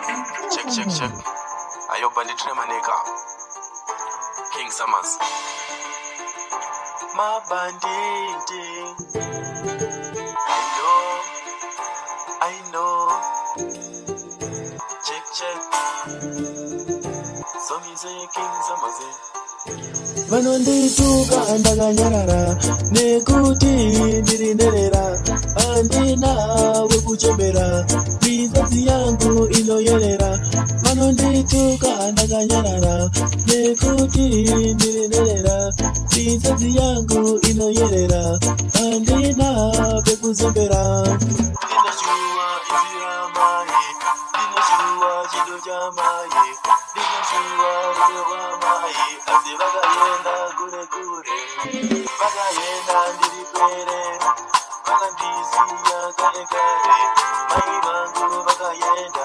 Check, check, check. Ayo bali tremaneka. King Summers. Mabanditi. I know. I know. Check, check. So music King Summers. vanondirituka eh. ndakanyarara nekuti ndiri ndere ndirituka ndakanyarara nekuti ndirinerera mitsadzi yangu inoyerera handina pekuzembera Vakaenda ndiri kwere, vakandisiya kare kare, mai vangu vakaenda.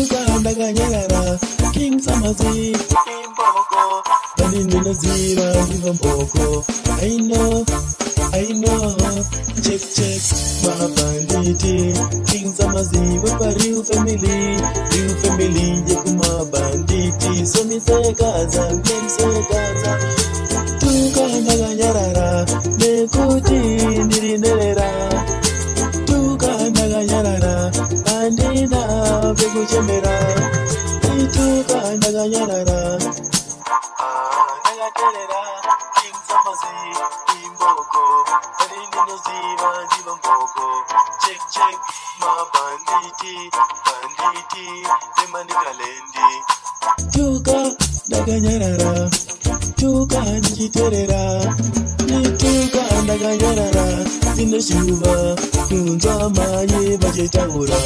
king samazi imboko kandi ninaziba ziva mboko ayino ayino chek chek mabanditi king samazi wepa real family real family yekumabanditi somisekaza nemisekaza tukandakanyarara nekuti ndirinerera tukandakanyarara andina vekuchemera ndikuteerera chimufambazi imboko erindinoziva ndiva mboko chek chek mabanditi banditi nemandikalendi tuka ndakanyarara tuka ndichiteerera nituka ndakanyarara ndinezuva kunzwa mai vachitaura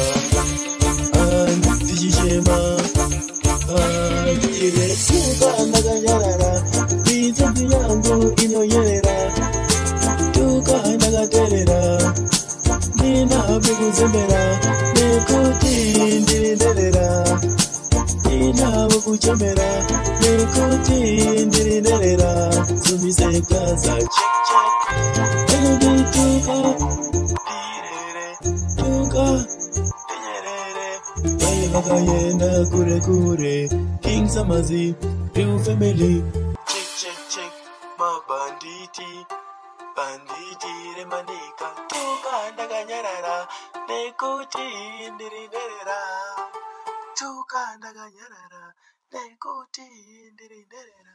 ಬಿಗು ಸುಂದರ ಬೇಕು ತೀಂದಿರಿದರ ಈ ನಾವು ಕುಚಮೆರ ಬೇಕು ತೀಂದಿರಿದರ ಸುಮಿಸೆ tuka, ಚಿಕ್ಕ ಅನುದಿ ತೂಕ ತೂಕ ಬಯನ kure kure. king samazi new family check check check ma banditi banditi re manika tukandaganyarara nekuti ndiriderera tukandaganyarara nekuti ndiriderera